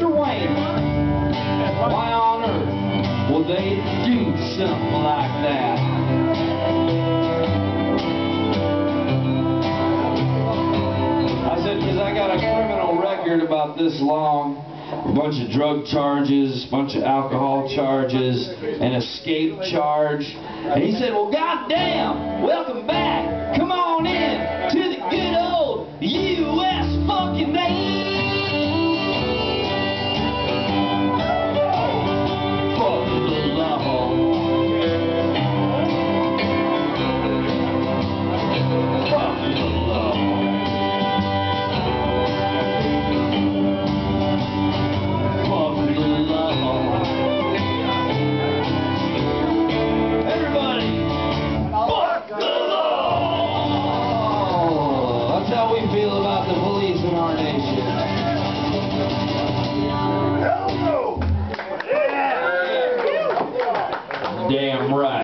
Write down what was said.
Why? Why on earth would they do something like that? I said, because I got a criminal record about this long, a bunch of drug charges, a bunch of alcohol charges, an escape charge. And he said, well, goddamn, welcome back. Feel about the police in our nation. Hell no! Damn right.